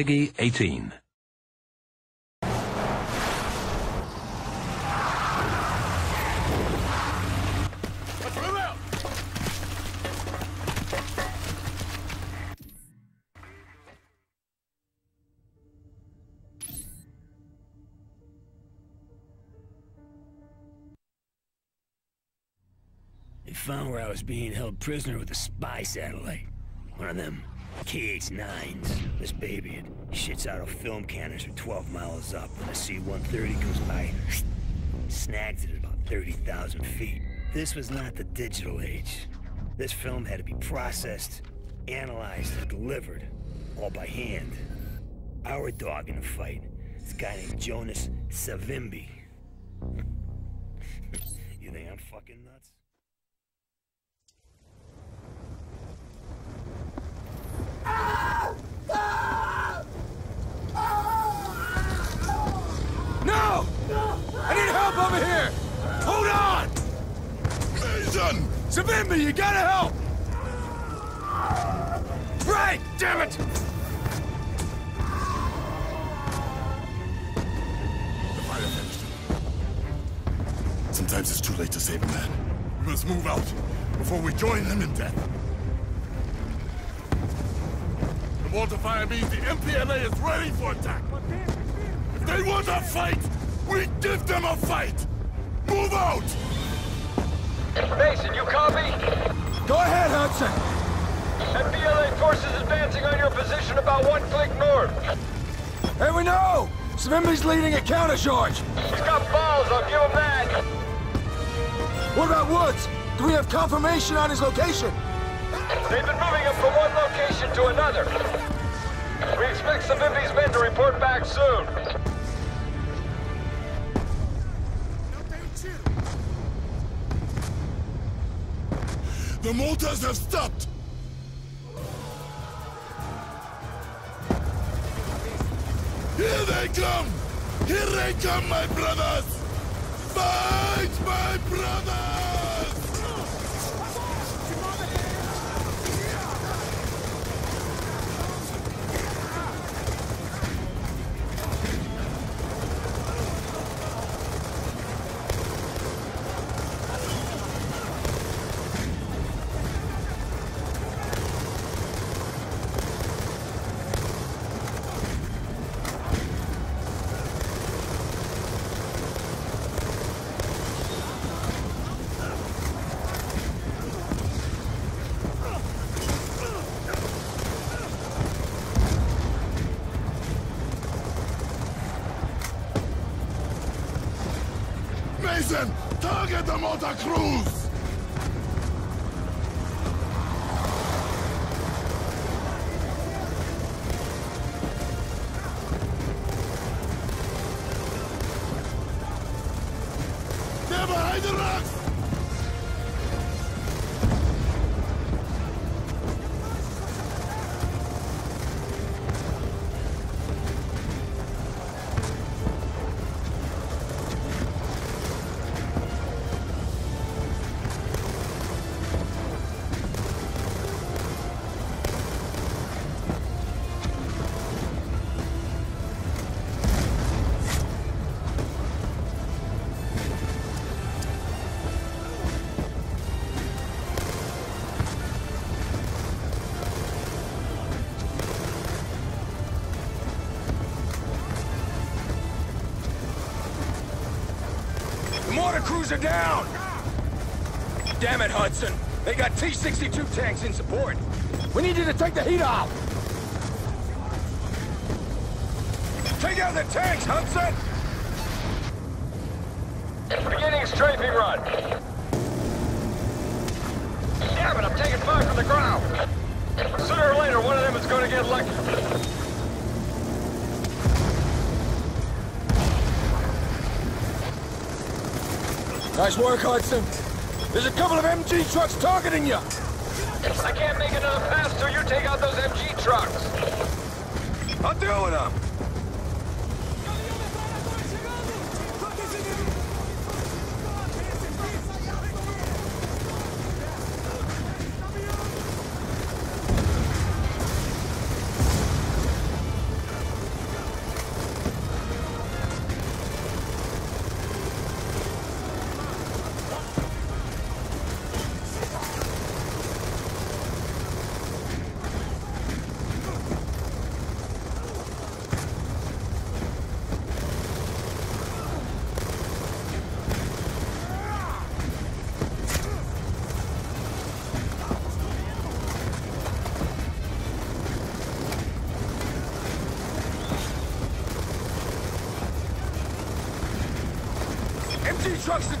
Peggy 18. They found where I was being held prisoner with a spy satellite. One of them KH-9s. This baby, it shits out of film canister 12 miles up when a C-130 goes by. Snags it at about 30,000 feet. This was not the digital age. This film had to be processed, analyzed, and delivered, all by hand. Our dog in the fight, this guy named Jonas Savimbi. you think I'm fucking nuts? No! I need help over here! Hold on! Mason! Savimbi, you gotta help! Right! Damn it! The fire finished. Sometimes it's too late to save a man. We must move out before we join them in death. The mortar fire means the MPLA is ready for attack. If they want a fight, we give them a fight! Move out! Mason, you copy? Go ahead, Hudson! MPLA forces advancing on your position about one click north. Hey, we know! Savimbi's leading a countercharge! He's got balls, I'll give him that. What about Woods? Do we have confirmation on his location? They've been moving from one location to another. We expect Savimbi's men to report back soon. The mortars have stopped! Here they come! Here they come, my brothers! Fight, my brothers! Mason, target the mortar crews! Mortar crews down! Damn it, Hudson! They got T-62 tanks in support! We need you to take the heat off! Take out the tanks, Hudson! Beginning strafing run. Damn it, I'm taking fire from the ground. Sooner or later, one of them is going to get lucky. Nice work, Hudson! There's a couple of MG trucks targeting you! I can't make another pass till you take out those MG trucks. I'll deal with them!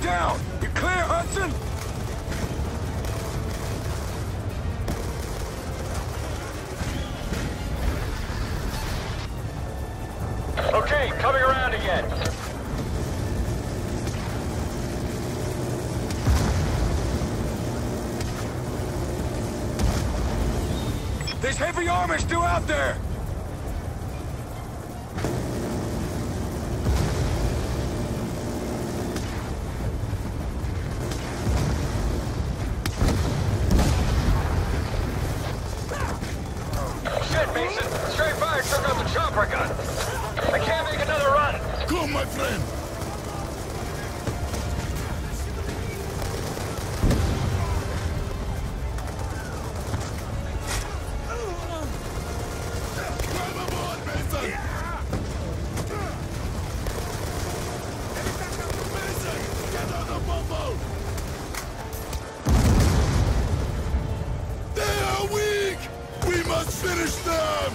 Are down! You clear, Hudson? Okay, coming around again. There's heavy armor still out there! Finish them.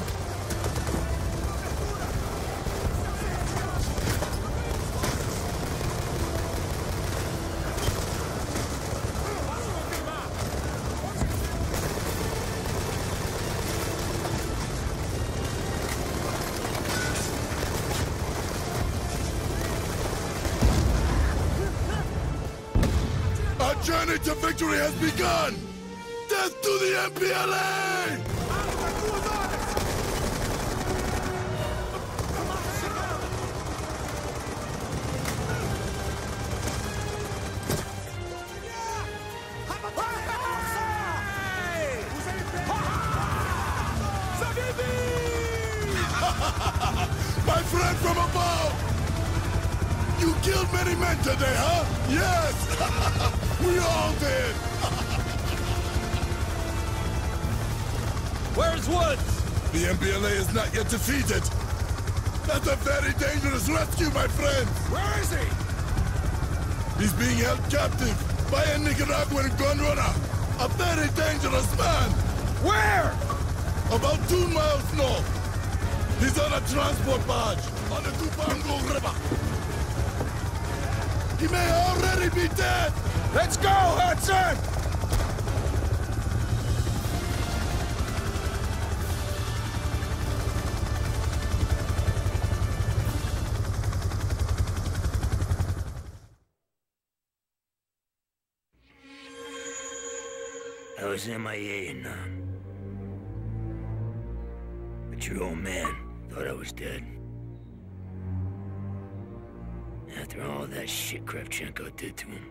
Our journey to victory has begun! Death to the MPLA! The is not yet defeated. That's a very dangerous rescue, my friend. Where is he? He's being held captive by a Nicaraguan gun runner. A very dangerous man. Where? About two miles north. He's on a transport barge on the Cubango River. He may already be dead. Let's go, Hudson! I was MIA. But your old man thought I was dead. After all that shit Kravchenko did to him.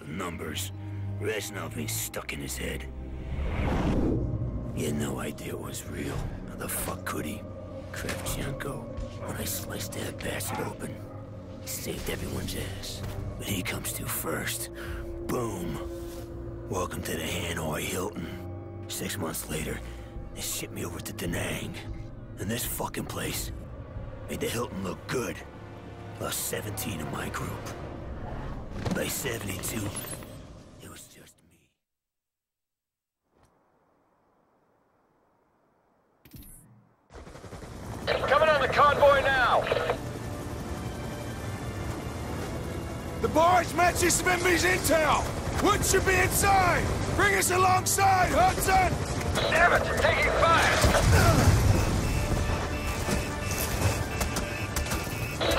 The numbers, Reznov being stuck in his head. He had no idea it was real. How the fuck could he? Kravchenko, when I sliced that bastard open, he saved everyone's ass. But he comes to first. Boom. Welcome to the Hanoi Hilton. Six months later, they shipped me over to Da Nang. And this fucking place made the Hilton look good. Lost 17 of my group. By 72, it was just me. Coming on the convoy now. The barge matches Memby's intel! Woods should be inside! Bring us alongside, Hudson! Damn it, taking fire!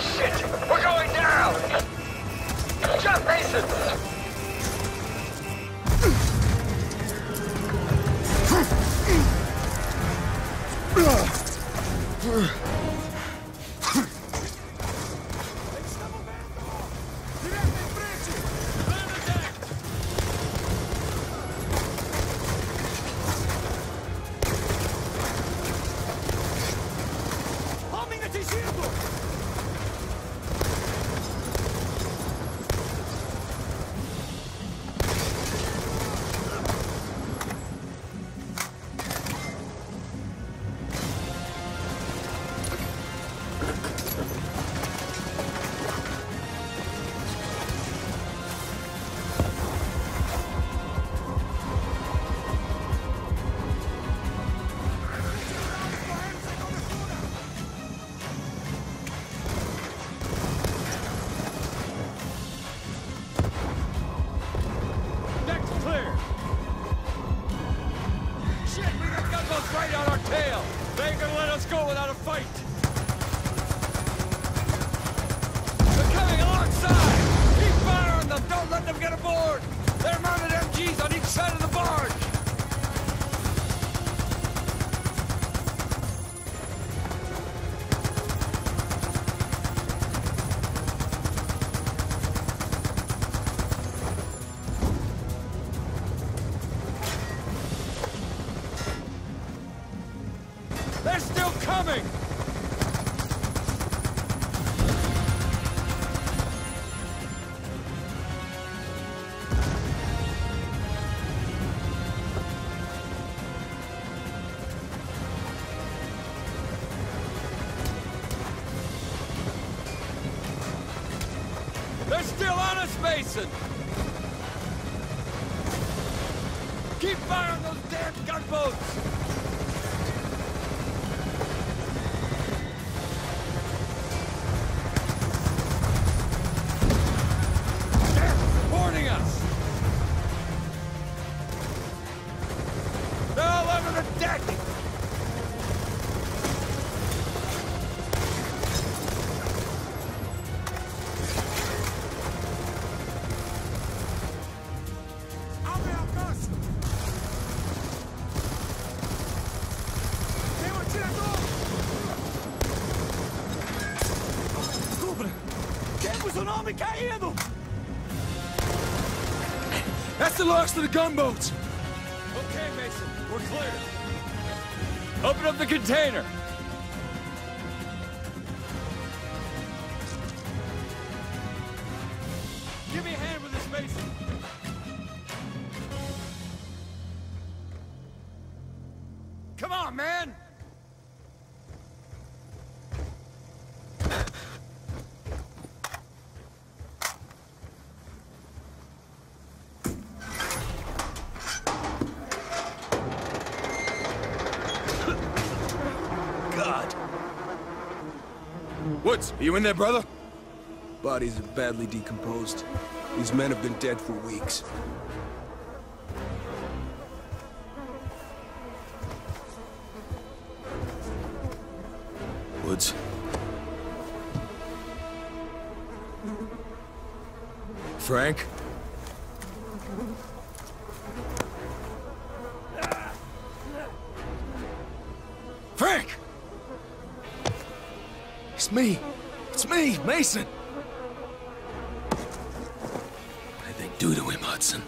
Shit, we're going down! Jump, Mason! Ugh. They're still on us, Mason! Keep fire on those damn gunboats! Temos nome caído! That's the last of the gunboats! Okay, Mason, we're clear. Open up the container! Give me a hand with this, Mason! Come on, man! Woods, are you in there, brother? Bodies are badly decomposed. These men have been dead for weeks. Woods. Frank? Me. It's me, Mason. What did they do to him, Hudson?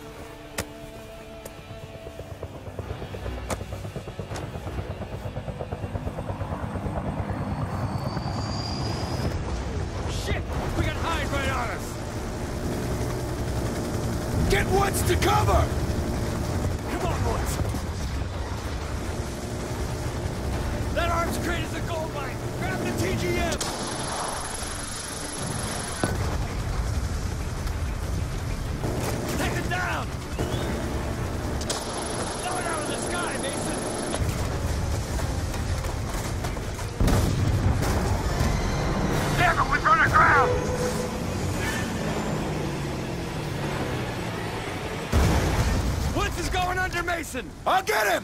Shit! We got Hyde right on us! Get Woods to cover! Going under Mason! I'll get him!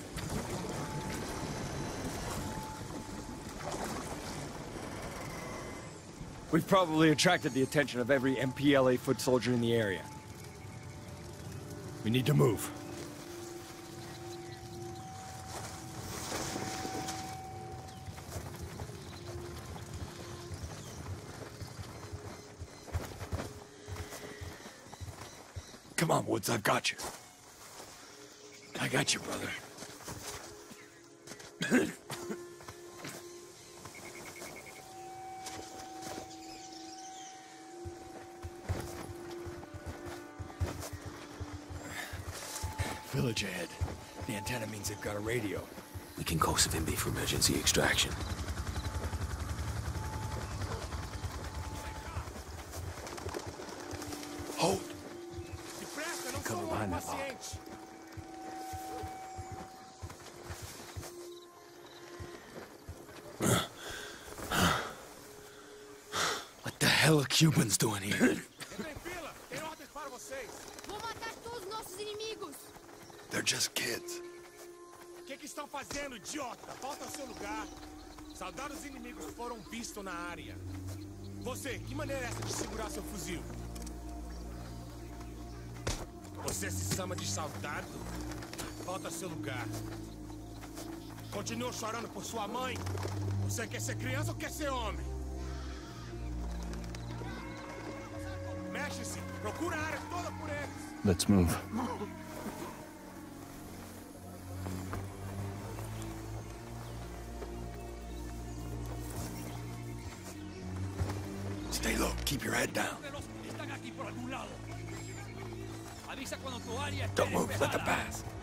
We've probably attracted the attention of every MPLA foot soldier in the area. We need to move. Come on, Woods, I've got you. I got you, brother. antenna means they've got a radio. We can call Savimbi for emergency extraction. Hold! Come behind that lock. What the hell are Cubans doing here? They're just kids. Estão fazendo, idiota? Volta ao seu lugar! Soldados inimigos foram vistos na área. Você, que maneira é essa de segurar seu fuzil? Você se chama de soldado? Volta ao seu lugar. Continua chorando por sua mãe? Você quer ser criança ou quer ser homem? Mexe-se! Procura a área toda por eles! Let's move. Área esté Don't move. Let them pass.